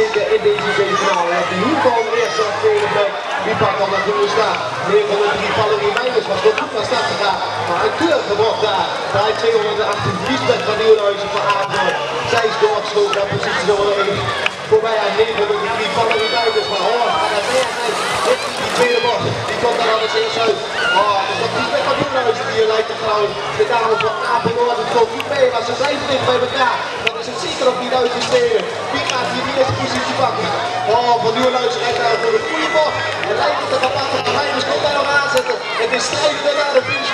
zitten in deze semifinale. In ieder geval de eerste plek. Wie pakt dan naar groene staat? Meer van de drie Valerie Meijers was wel goed van start gegaan. Maar een keurige wordt daar. Bij 218 Liesbeth van Nieuwenhuizen van Aardvoort. Zij is doorgeschoven naar positie nummer 1. Voorbij aan 9 van de drie Valerie Meijers van Hoorn. En dan weer richting die tweede bord. Die komt daar al eens eerst uit. Oh, dus dat Liesbeth van Nieuwenhuizen die hier lijkt te gaan. De dames van Apeldoorn, het komt goed mee. Maar ze zijn dicht bij elkaar. Het zeker op die Duitse steden. Wie gaat hier de eerste positie pakken? Oh, van Nieuwenhuizen rijdt daar voor de bord. En lijkt het er van. De Meijers komt daar nog aanzetten. Het is strijd naar de finish.